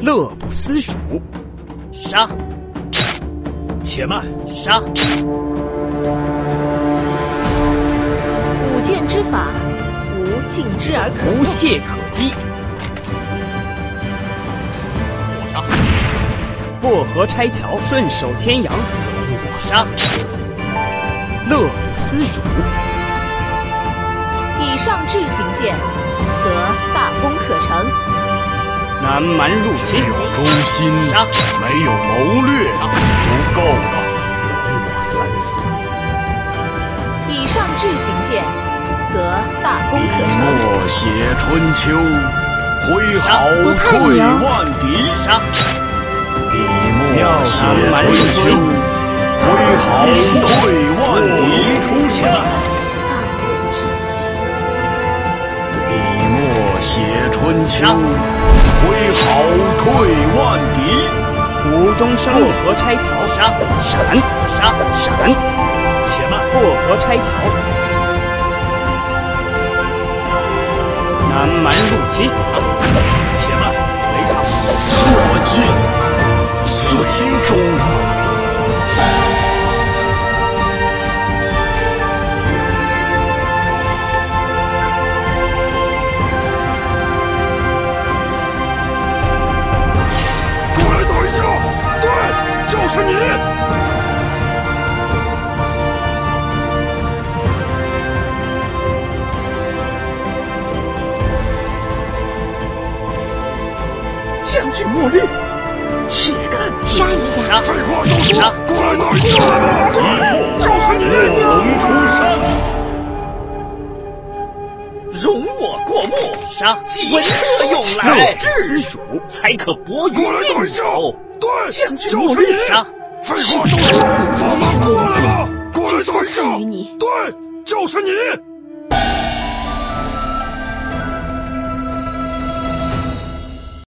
乐不思蜀。杀！且慢！杀！舞剑之法，无尽之而可无懈可击。火杀！过河拆桥，顺手牵羊。杀！乐不思蜀。以上智行剑，则大功可成。南蛮入侵，没有忠心，杀！没有谋略，不够的。容我三思。以上智行剑，则大功可成。墨写春秋，挥毫退万敌。杀！笔墨写春秋，挥毫退万敌。笔墨写春秋。挥毫退万敌，无中生过河拆桥，杀闪杀闪，且慢！过河拆桥，南蛮入侵，是你！将军莫虑，且干！杀一下！杀！废话少说，过来打一架！一就是你！龙出山！容我过目！杀！闻车涌来，知蜀才可搏于应手。对，就是你！杀！废话少说，放马过来吧！过来打！对，就是你！